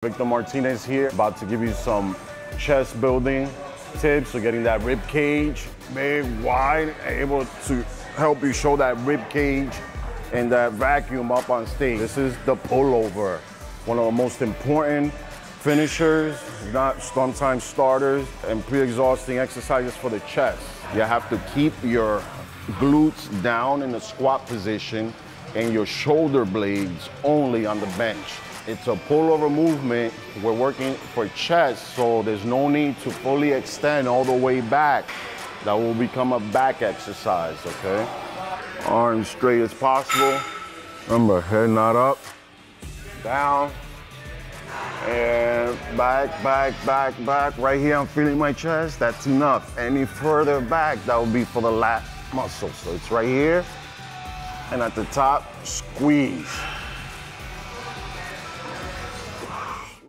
Victor Martinez here, about to give you some chest building tips for getting that rib cage big, wide, able to help you show that rib cage and that vacuum up on stage. This is the pullover, one of the most important finishers, not sometimes starters, and pre-exhausting exercises for the chest. You have to keep your glutes down in the squat position and your shoulder blades only on the bench. It's a pullover movement. We're working for chest, so there's no need to fully extend all the way back. That will become a back exercise, okay? Arms straight as possible. Remember, head not up, down, and back, back, back, back. Right here, I'm feeling my chest. That's enough. Any further back, that will be for the lat muscle. So it's right here, and at the top, squeeze.